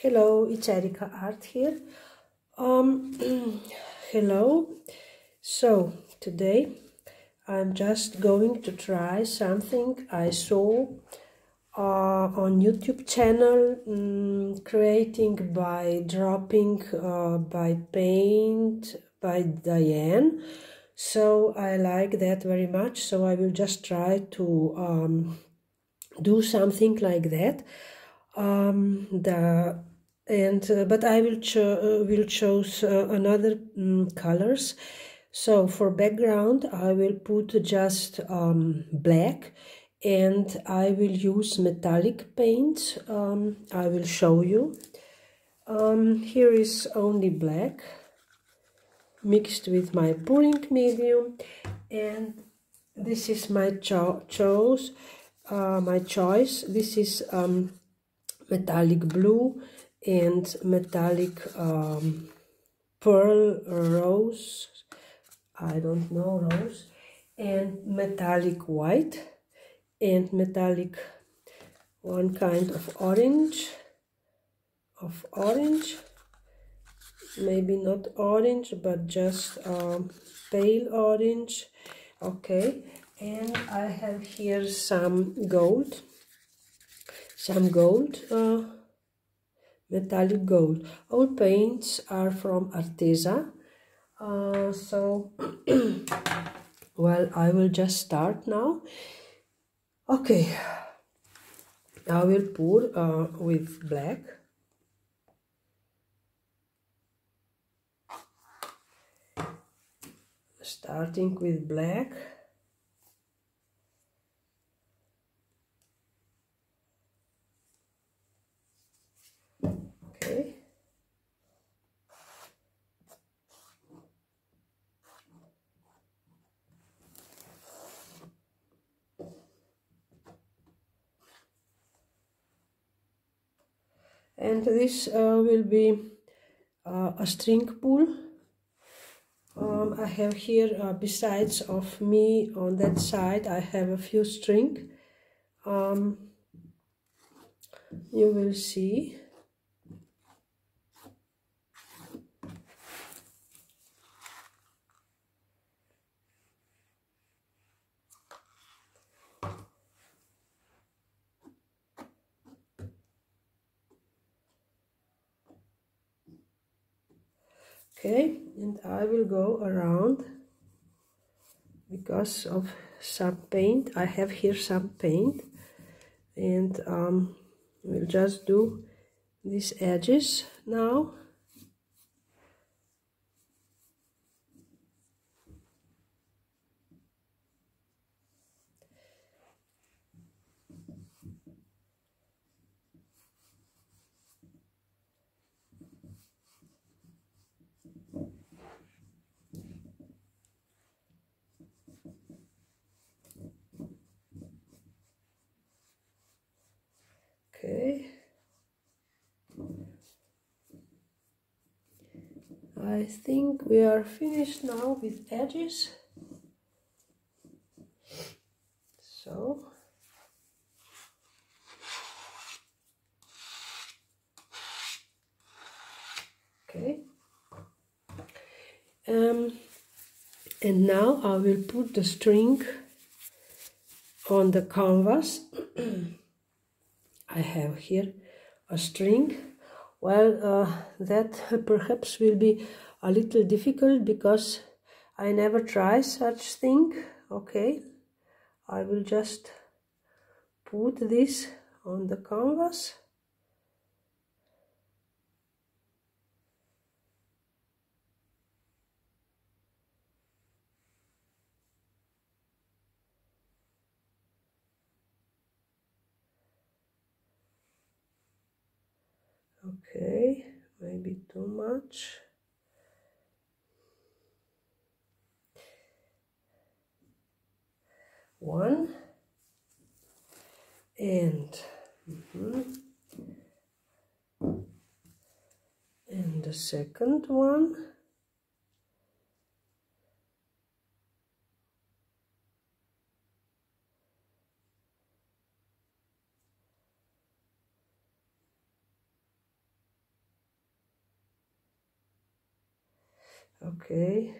Hello, it's Erika Art here. Um, hello. So today I'm just going to try something I saw uh, on YouTube channel um, creating by dropping uh, by paint by Diane. So I like that very much. So I will just try to um, do something like that. Um, the and uh, but I will cho uh, will choose uh, another um, colors. So for background I will put just um, black and I will use metallic paint um, I will show you. Um, here is only black mixed with my pouring medium. And this is my cho chose uh, my choice. This is um, metallic blue and metallic um, pearl rose I don't know rose and metallic white and metallic one kind of orange of orange maybe not orange but just um, pale orange okay and I have here some gold some gold uh, metallic gold. All paints are from Arteza. Uh, so, well, I will just start now. Okay, I will pour uh, with black. Starting with black. And this uh, will be uh, a string pull um, I have here uh, besides of me on that side I have a few string. Um, you will see okay and I will go around because of some paint. I have here some paint. And um, we'll just do these edges now okay. I think we are finished now with edges. So. Okay. Um, and now I will put the string on the canvas I have here a string. Well uh, that perhaps will be a little difficult because I never try such thing. Okay. I will just put this on the canvas okay maybe too much. One. And mm -hmm. and the second one okay.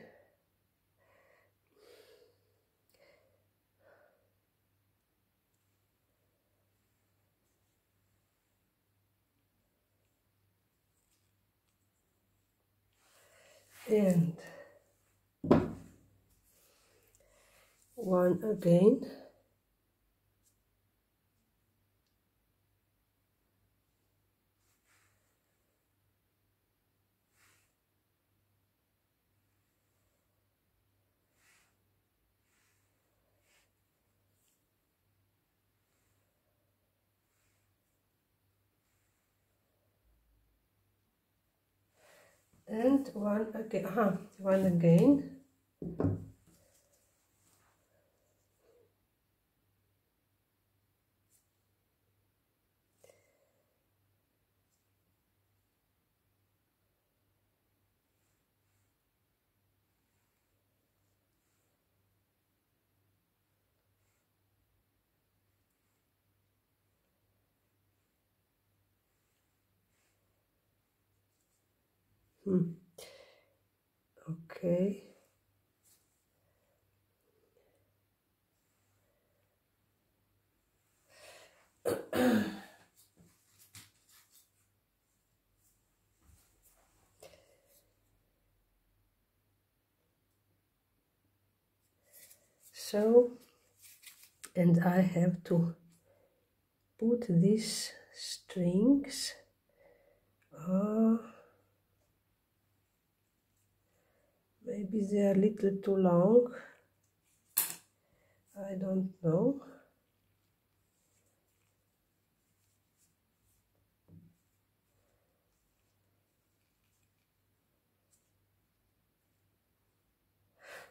And one again and one again uh one again hmm. okay so and I have to put these strings uh, maybe they are a little too long. I don't know.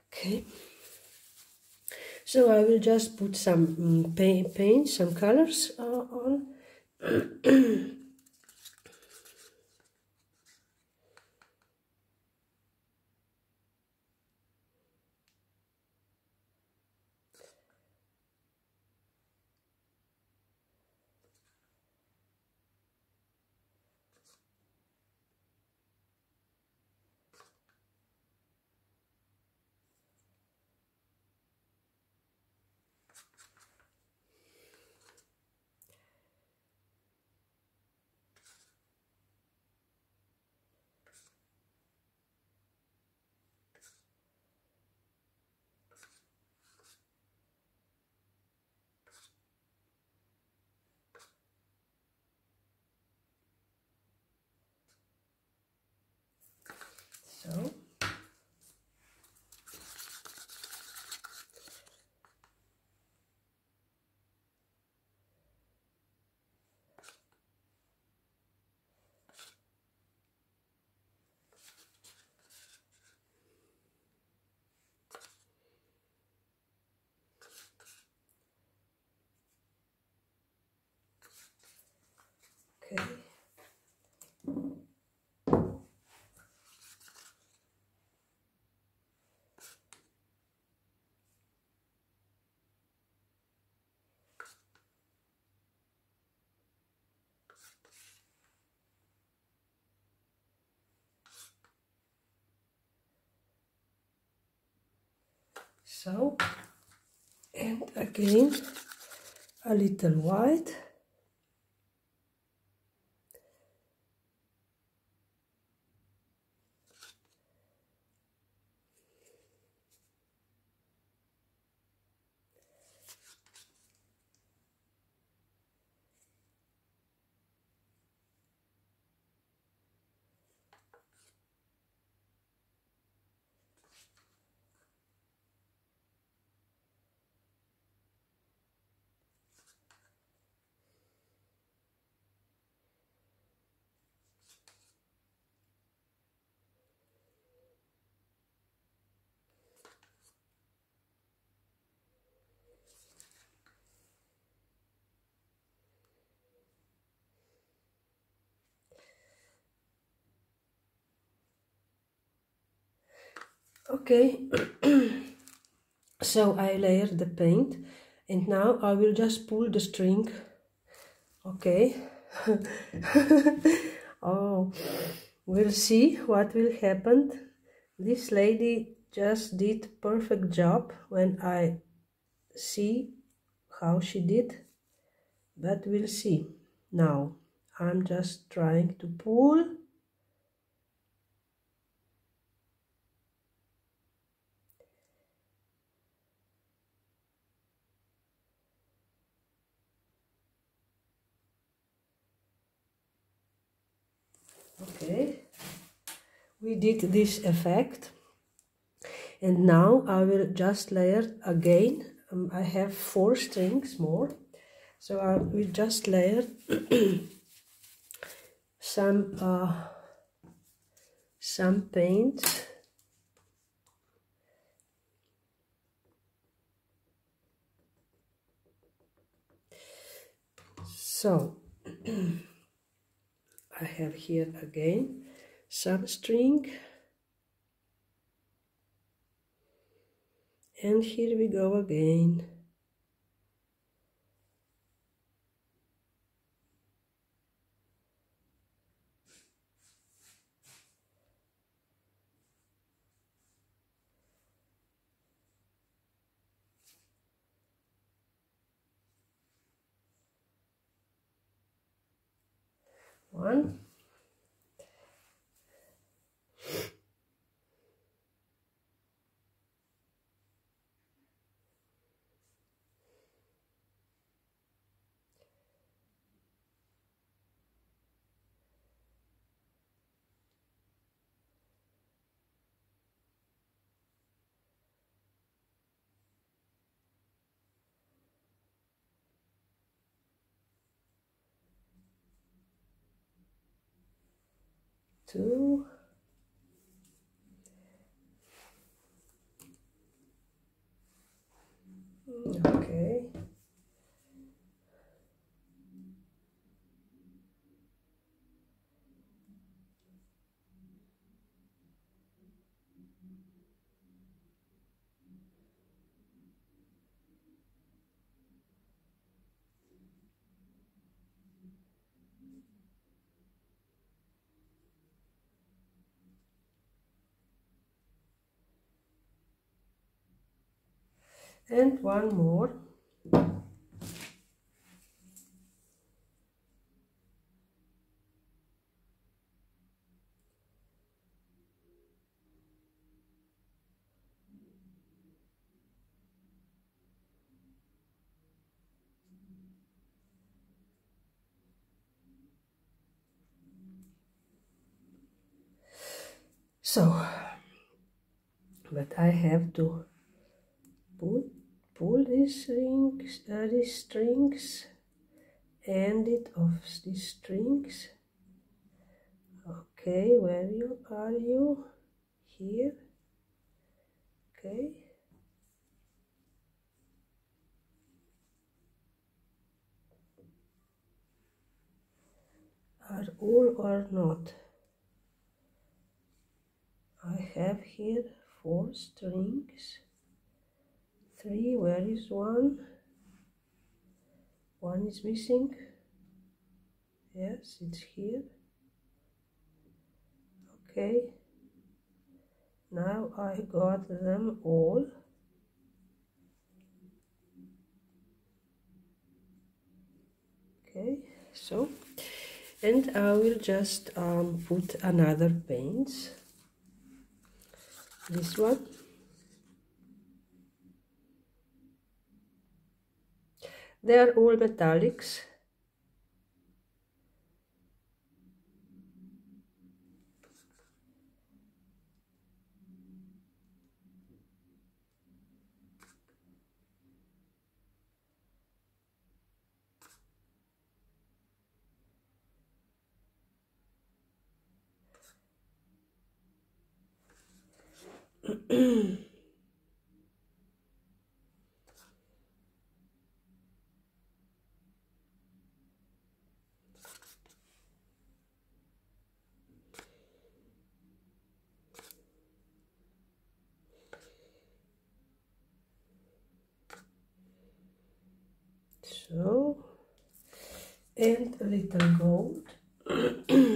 Okay. So I will just put some um, paint, paint some colors uh, on so okay. So and again a little white okay so I layer the paint. And now I will just pull the string. Okay oh. We'll see what will happen. This lady just did perfect job when I see how she did. But we'll see. Now I'm just trying to pull okay. We did this effect. And now I will just layer again. Um, I have four strings more. So I will just layer some uh, some paint. So I have here again some string. And here we go again one two. Okay and one more. So but I have to put pull these strings uh, these strings end it of these strings. Okay where you are you? Here. Okay. Are all or not? I have here four strings three where is one? One is missing. Yes it's here. Okay. Now I got them all. Okay so and I will just um, put another paint. This one they are all metallics so and a little gold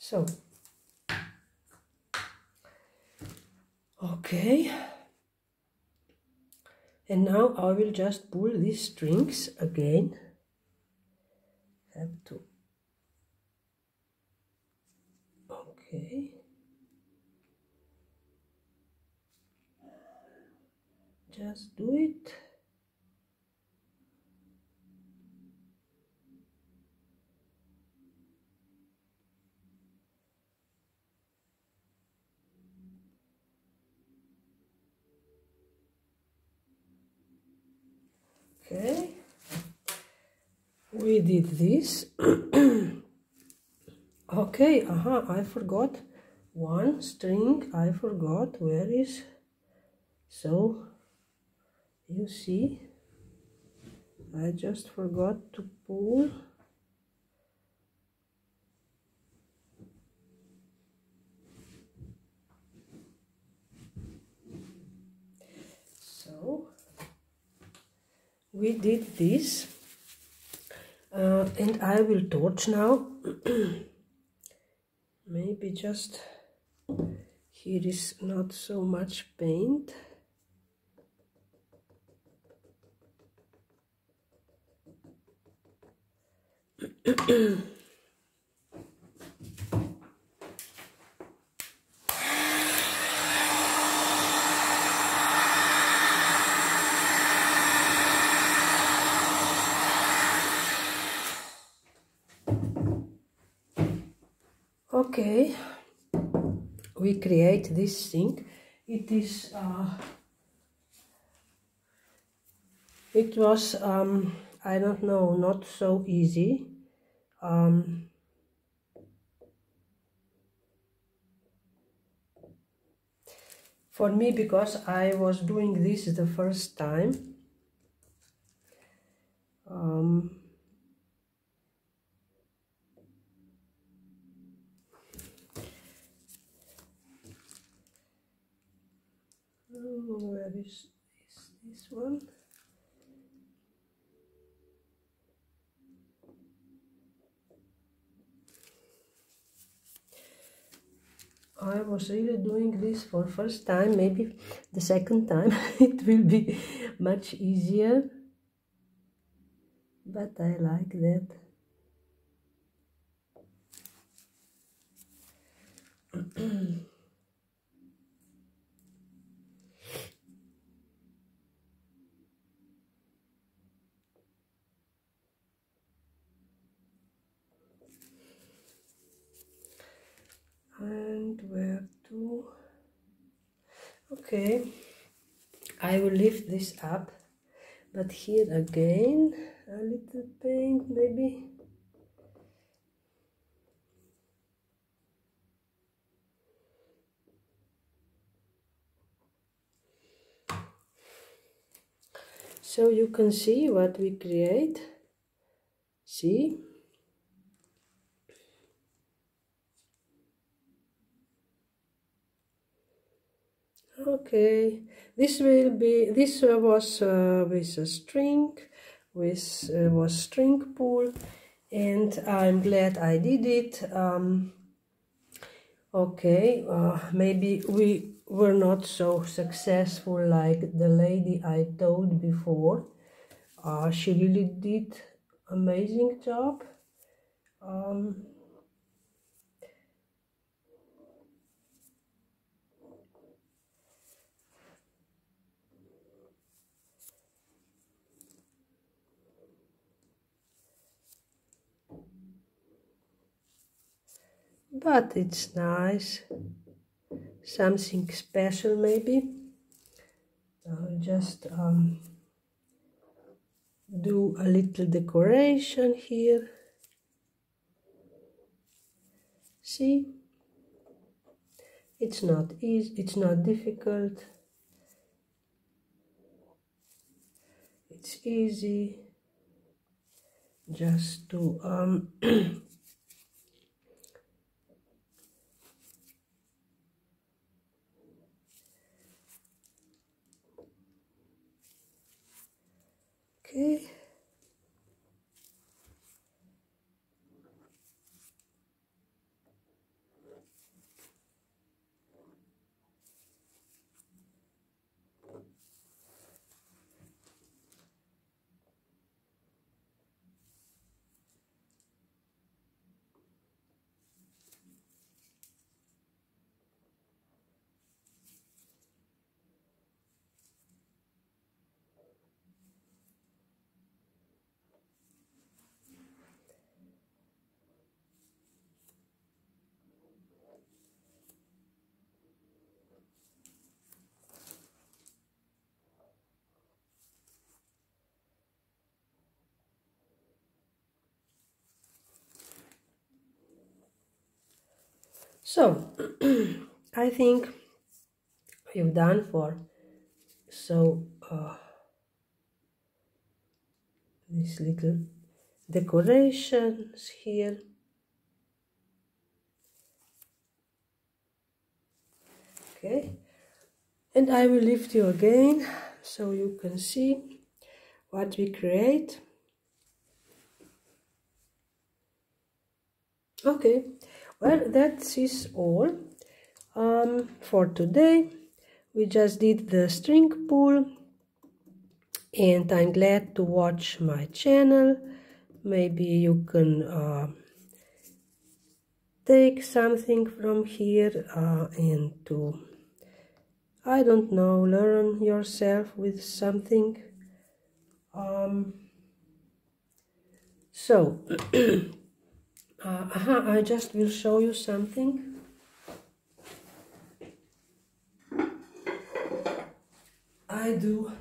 so. Okay. And now I will just pull these strings again. Have to. Okay. Just do it okay. We did this. Okay uh-huh i forgot one string. I forgot where is. So you see i just forgot to pull so we did this uh, and I will torch now. Maybe just here is not so much paint okay we create this thing. It is uh, it was um, I don't know not so easy. Um, for me because I was doing this the first time. Um, where is, is this one? I was really doing this for first time, maybe the second time it will be much easier, but I like that. and where to? Okay. I will lift this up but here again a little paint maybe. So you can see what we create. See okay this will be this was uh, with a string with uh, was string pull and I'm glad I did it um, okay uh, maybe we were not so successful like the lady I told before. Uh, she really did amazing job. Um, but it's nice something special maybe. I'll just um, do a little decoration here. See? It's not easy it's not difficult. It's easy. Just to um, Okay. So, I think we've done for so uh, little decorations here. Okay, and I will lift you again so you can see what we create. Okay, well that is all um, for today. We just did the string pull and I'm glad to watch my channel. Maybe you can uh, take something from here uh, and to I don't know, learn yourself with something. Um, so, uh, I just will show you something. I do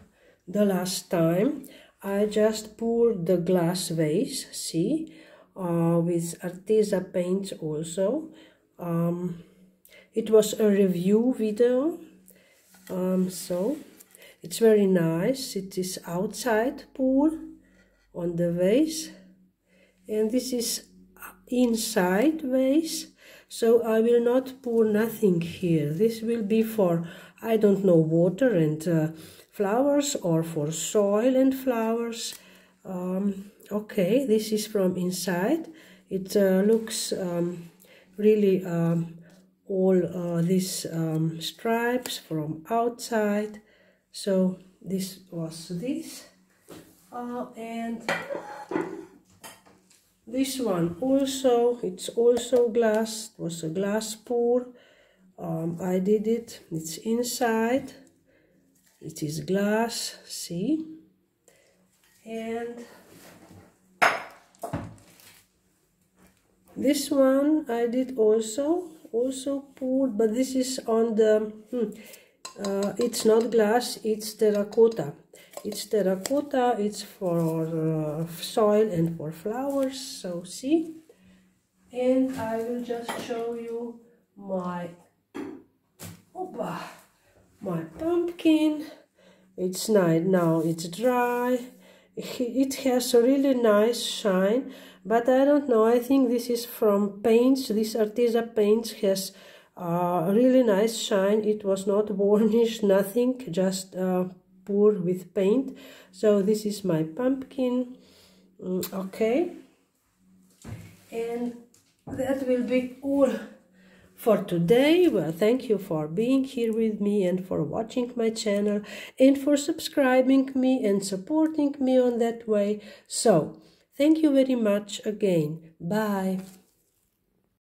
the last time. I just poured the glass vase, see, uh, with Arteza paints also. Um, it was a review video um, so it's very nice it is outside pour on the vase and this is inside vase so I will not pour nothing here. This will be for I don't know water and uh, flowers or for soil and flowers. Um, okay this is from inside. It uh, looks um, really um, all uh, these um, stripes from outside. So this was this. Uh, and this one also it's also glass it was a glass pour. Um, I did it it's inside. It is glass see? And this one I did also also poured but this is on the hmm, uh, it's not glass it's terracotta it's terracotta it's for uh, soil and for flowers so see. And I will just show you my opa, my pumpkin. It's nice now it's dry. It has a really nice shine but I don't know I think this is from paints this Arteza paints has a really nice shine. It was not varnished nothing just uh, pour with paint so this is my pumpkin mm, okay and that will be all for today. Well, thank you for being here with me and for watching my channel and for subscribing me and supporting me on that way. So, thank you very much again. Bye.